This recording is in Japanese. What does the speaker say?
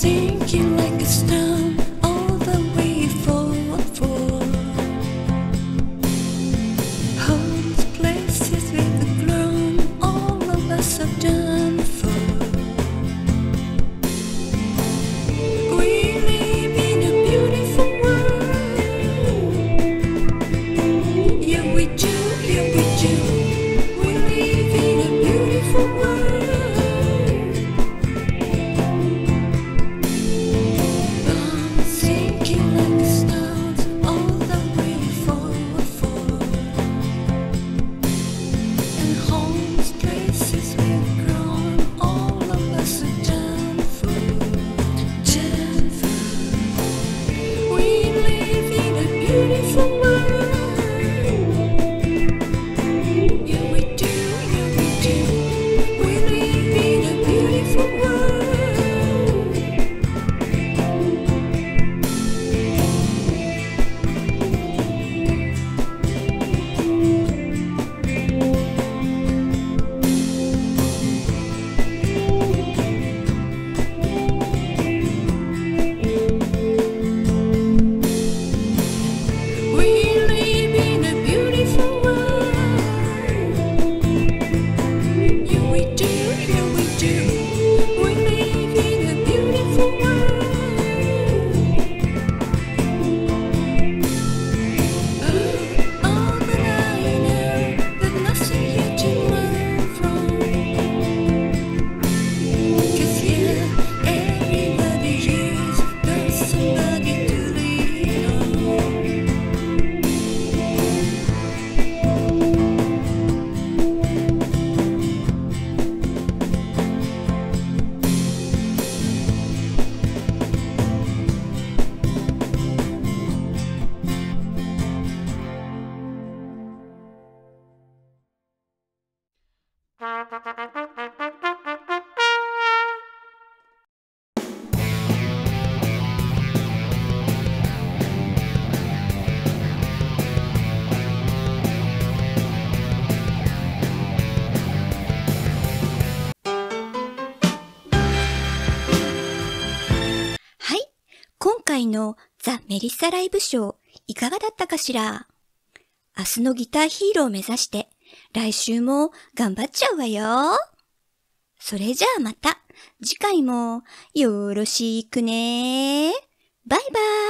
sinking 回のザ・メリッサライブショー、いかがだったかしら？明日のギターヒーローを目指して、来週も頑張っちゃうわよ。それじゃあまた、次回もよろしくね。バイバイ。